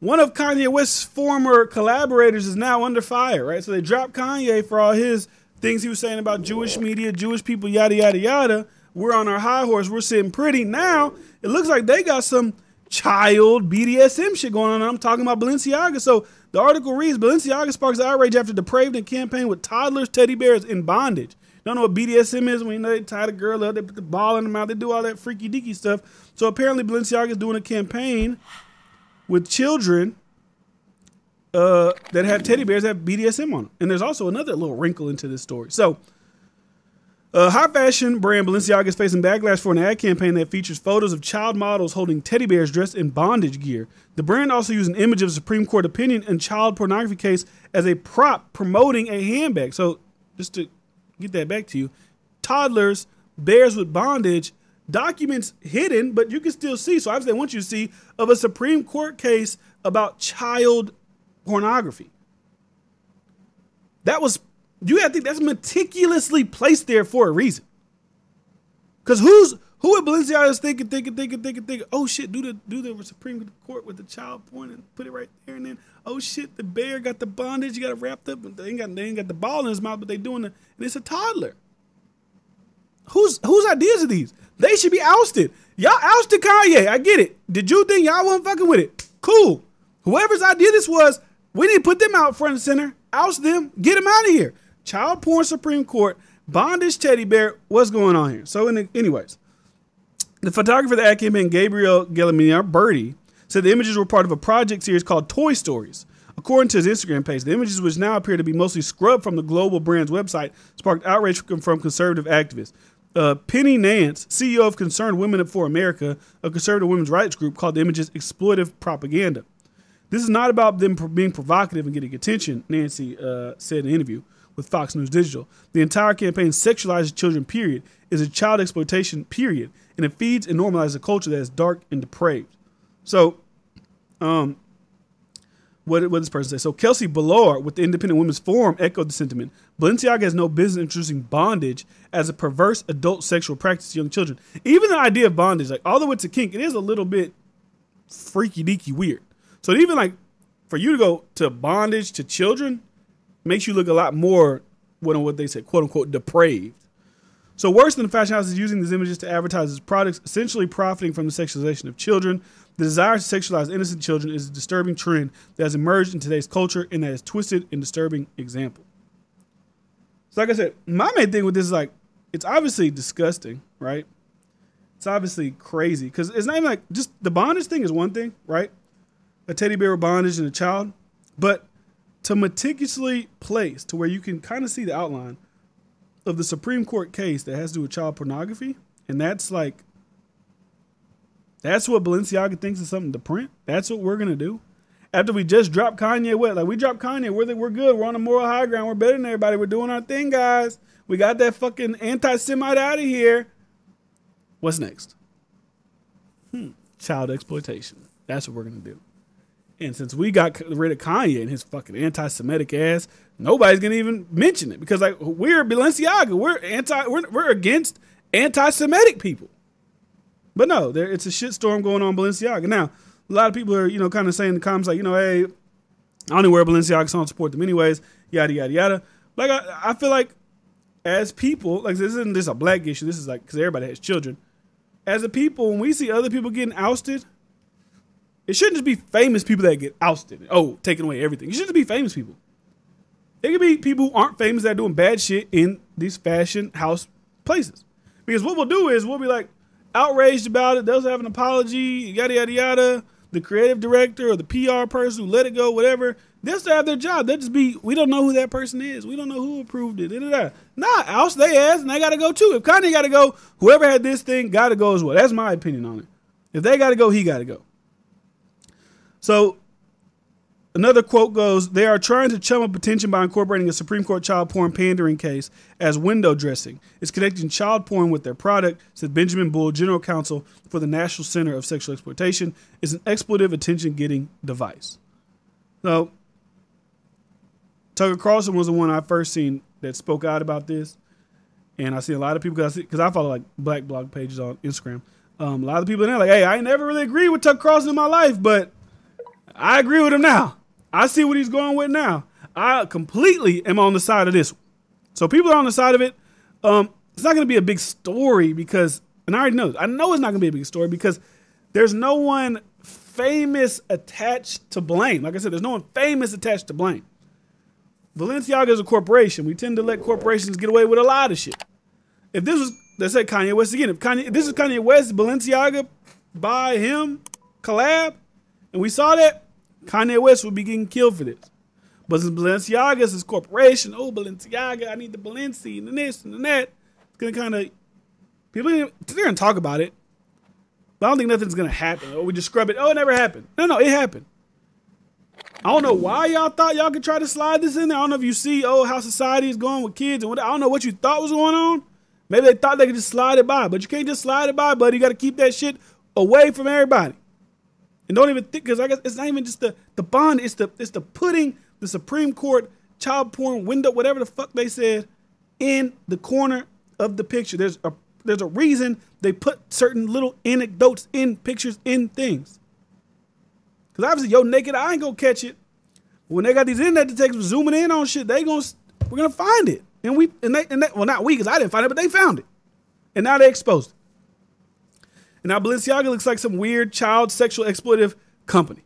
one of Kanye West's former collaborators is now under fire, right? So they dropped Kanye for all his things he was saying about Jewish media, Jewish people, yada, yada, yada. We're on our high horse. We're sitting pretty. Now it looks like they got some child BDSM shit going on. I'm talking about Balenciaga. So the article reads Balenciaga sparks outrage after depraved and campaign with toddlers, teddy bears in bondage. Don't know what BDSM is when they tie the girl up, they put the ball in the mouth, they do all that freaky deaky stuff. So apparently Balenciaga is doing a campaign with children uh, that have teddy bears that have BDSM on them. And there's also another little wrinkle into this story. So uh, high fashion brand Balenciaga is facing backlash for an ad campaign that features photos of child models holding teddy bears dressed in bondage gear. The brand also used an image of a Supreme Court opinion and child pornography case as a prop promoting a handbag. So just to get that back to you. Toddlers, bears with bondage, documents hidden, but you can still see. So obviously, I want you to see of a Supreme Court case about child pornography. That was you got to think that's meticulously placed there for a reason. Because who's who at Balenciaga is thinking, thinking, thinking, thinking, thinking, oh shit, do the do the Supreme Court with the child porn and put it right there, and then oh shit, the bear got the bondage, you got it wrapped up, and they ain't got they ain't got the ball in his mouth, but they doing it, and it's a toddler. Whose whose ideas are these? They should be ousted. Y'all ousted Kanye. I get it. Did you think y'all wasn't fucking with it? Cool. Whoever's idea this was, we need to put them out front and center. Oust them. Get them out of here. Child porn Supreme Court. Bondage teddy bear. What's going on here? So, in the, anyways, the photographer that ad campaign, Gabriel Galimberti, said the images were part of a project series called Toy Stories. According to his Instagram page, the images, which now appear to be mostly scrubbed from the global brand's website, sparked outrage from conservative activists. Uh, Penny Nance, CEO of Concerned Women for America, a conservative women's rights group, called the images exploitive propaganda. This is not about them being provocative and getting attention, Nancy uh, said in an interview with Fox News Digital. The entire campaign sexualizes children, period, is a child exploitation, period, and it feeds and normalizes a culture that is dark and depraved. So, um, what, what this person say? So Kelsey Ballard with the Independent Women's Forum echoed the sentiment. Balenciaga has no business introducing bondage as a perverse adult sexual practice to young children. Even the idea of bondage, like although it's a kink, it is a little bit freaky deaky weird. So even like for you to go to bondage to children makes you look a lot more what what they say, quote unquote, depraved. So worse than the fashion house is using these images to advertise its products, essentially profiting from the sexualization of children. The desire to sexualize innocent children is a disturbing trend that has emerged in today's culture and that is twisted and disturbing example. So like I said, my main thing with this is like, it's obviously disgusting, right? It's obviously crazy because it's not even like just the bondage thing is one thing, right? A teddy bear bondage and a child, but to meticulously place to where you can kind of see the outline of the Supreme Court case that has to do with child pornography, and that's like that's what Balenciaga thinks is something to print. That's what we're gonna do. After we just dropped Kanye West, like we dropped Kanye, we're we're good. We're on a moral high ground. We're better than everybody. We're doing our thing, guys. We got that fucking anti-Semite out of here. What's next? Hmm. Child exploitation. That's what we're gonna do. And since we got rid of Kanye and his fucking anti-Semitic ass, nobody's gonna even mention it because like we're Balenciaga, we're anti, we're, we're against anti-Semitic people. But no, there it's a shitstorm going on Balenciaga. Now, a lot of people are you know kind of saying in the comments like you know, hey, I only wear Balenciaga, so I don't support them anyways. Yada yada yada. Like I, I feel like as people, like this isn't just a black issue. This is like because everybody has children. As a people, when we see other people getting ousted, it shouldn't just be famous people that get ousted. Oh, taking away everything. It shouldn't be famous people. It could be people who aren't famous that are doing bad shit in these fashion house places. Because what we'll do is we'll be like outraged about it. They'll have an apology, yada yada yada. The creative director or the PR person who let it go, whatever, they'll still have their job. They'll just be, we don't know who that person is. We don't know who approved it. Da, da, da. Nah, oust they ass and they gotta go too. If Kanye gotta go, whoever had this thing gotta go as well. That's my opinion on it. If they gotta go, he gotta go. So another quote goes, they are trying to chum up attention by incorporating a Supreme Court child porn pandering case as window dressing. It's connecting child porn with their product, said Benjamin Bull, general counsel for the National Center of Sexual Exploitation, is an expletive attention getting device. So Tucker Carlson was the one I first seen that spoke out about this. And I see a lot of people because I, I, follow like black blog pages on Instagram. Um, a lot of people in there like, hey, I never really agreed with Tucker Carlson in my life, but I agree with him now. I see what he's going with now. I completely am on the side of this. So people are on the side of it. Um, it's not going to be a big story because, and I already know, I know it's not going to be a big story because there's no one famous attached to blame. Like I said, there's no one famous attached to blame. Balenciaga is a corporation. We tend to let corporations get away with a lot of shit. If this was, let's say Kanye West again. If Kanye, if this is Kanye West, Balenciaga by him collab, and we saw that, Kanye West would be getting killed for this. But since Balenciaga is his corporation, oh Balenciaga, I need the Balenci and this and that. It's gonna kind of people they're gonna talk about it, but I don't think nothing's gonna happen. Oh, we just scrub it. Oh, it never happened. No, no, it happened. I don't know why y'all thought y'all could try to slide this in there. I don't know if you see oh how society is going with kids and what I don't know what you thought was going on. Maybe they thought they could just slide it by, but you can't just slide it by, buddy. You got to keep that shit away from everybody. And don't even think because I guess it's not even just the the bond. It's the it's the putting the Supreme Court child porn window, whatever the fuck they said, in the corner of the picture. There's a there's a reason they put certain little anecdotes in pictures in things. Cause obviously your naked eye ain't gonna catch it. When they got these internet detectives zooming in on shit, they gonna we're gonna find it. And we and they and they, well not we because I didn't find it, but they found it. And now they exposed it. And now Balenciaga looks like some weird child sexual exploitative company.